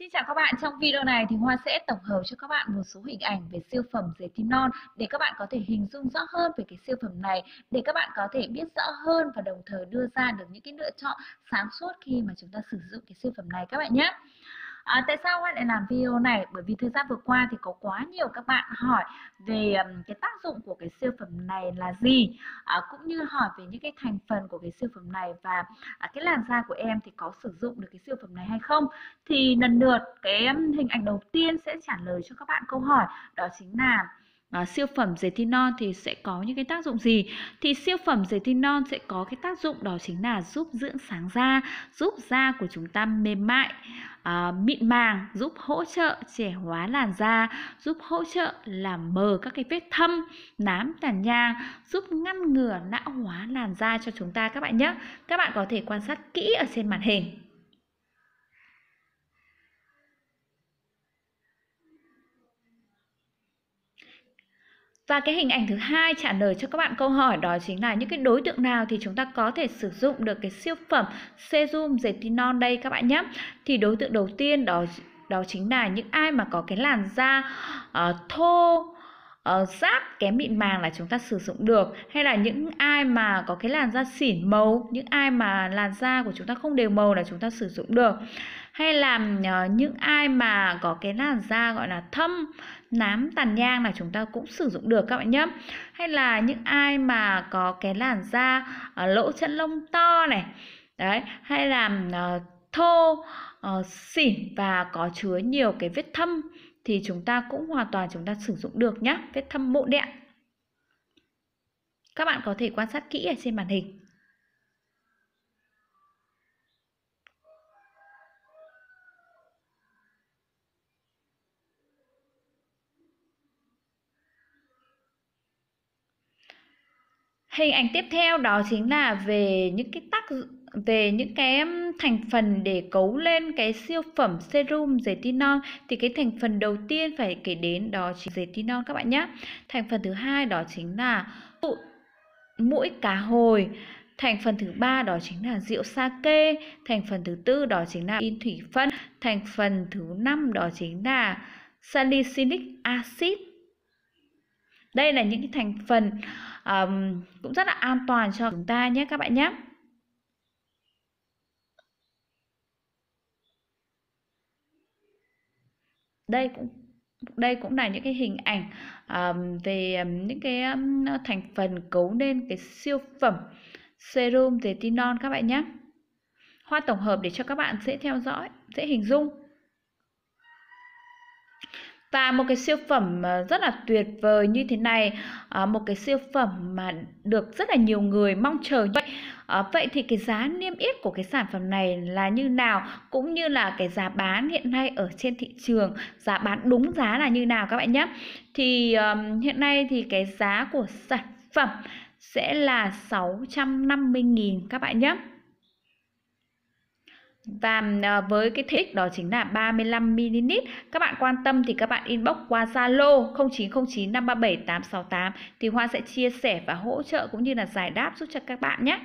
Xin chào các bạn, trong video này thì Hoa sẽ tổng hợp cho các bạn một số hình ảnh về siêu phẩm retinol để các bạn có thể hình dung rõ hơn về cái siêu phẩm này để các bạn có thể biết rõ hơn và đồng thời đưa ra được những cái lựa chọn sáng suốt khi mà chúng ta sử dụng cái siêu phẩm này các bạn nhé. À, tại sao anh lại làm video này? Bởi vì thời gian vừa qua thì có quá nhiều các bạn hỏi về um, cái tác dụng của cái siêu phẩm này là gì à, cũng như hỏi về những cái thành phần của cái siêu phẩm này và à, cái làn da của em thì có sử dụng được cái siêu phẩm này hay không thì lần lượt cái um, hình ảnh đầu tiên sẽ trả lời cho các bạn câu hỏi đó chính là à, siêu phẩm retinol thì sẽ có những cái tác dụng gì? Thì siêu phẩm retinol sẽ có cái tác dụng đó chính là giúp dưỡng sáng da giúp da của chúng ta mềm mại à, mịn màng giúp hỗ trợ trẻ hóa làn da giúp hỗ trợ làm mờ các cái vết thâm nám tàn nhang giúp ngăn ngừa lão hóa làn da cho chúng ta các bạn nhé. Các bạn có thể quan sát kỹ ở trên màn hình. Và cái hình ảnh thứ hai trả lời cho các bạn câu hỏi đó chính là những cái đối tượng nào thì chúng ta có thể sử dụng được cái siêu phẩm serum retinol đây các bạn nhé. Thì đối tượng đầu tiên đó đó chính là những ai mà có cái làn da uh, thô uh, giáp kém mịn màng là chúng ta sử dụng được hay là những ai mà có cái làn da xỉn màu những ai mà làn da của chúng ta không đều màu là chúng ta sử dụng được. Hay là uh, những ai mà có cái làn da gọi là thâm nám tàn nhang là chúng ta cũng sử dụng được các bạn nhé. Hay là những ai mà có cái làn da uh, lỗ chân lông to này đấy hay là uh, thô uh, xỉn và có chứa nhiều cái vết thâm thì chúng ta cũng hoàn toàn chúng ta sử dụng được nhé vết thâm mộ đệm các bạn có thể quan sát kỹ ở trên màn hình. Hình ảnh tiếp theo đó chính là về những cái tác về những cái thành phần để cấu lên cái siêu phẩm serum retinol thì cái thành phần đầu tiên phải kể đến đó chính là retinol các bạn nhé. Thành phần thứ hai đó chính là mũi cá hồi. Thành phần thứ ba đó chính là rượu sake, thành phần thứ tư đó chính là in thủy phân, thành phần thứ năm đó chính là salicylic acid. Đây là những cái thành phần um, cũng rất là an toàn cho chúng ta nhé các bạn nhé. Đây cũng đây cũng là những cái hình ảnh um, về um, những cái um, thành phần cấu nên cái siêu phẩm serum retinol các bạn nhé. Hoa tổng hợp để cho các bạn dễ theo dõi dễ hình dung. Và một cái siêu phẩm ờ, rất là tuyệt vời như thế này ờ, một cái siêu phẩm mà được rất là nhiều người mong chờ vậy à, vậy thì cái giá niêm yết của cái sản phẩm này là như nào? Cũng như là cái giá bán hiện nay ở trên thị trường giá bán đúng giá là như nào các bạn nhé? Thì hiện nay thì cái giá của sản phẩm sẽ là 650.000 các bạn nhé. Và ờ, với cái thích đó chính là 35ml Các bạn quan tâm thì các bạn inbox qua Zalo 0909 537 868 Thì Hoa sẽ chia sẻ và hỗ trợ cũng như là giải đáp giúp cho các bạn nhé.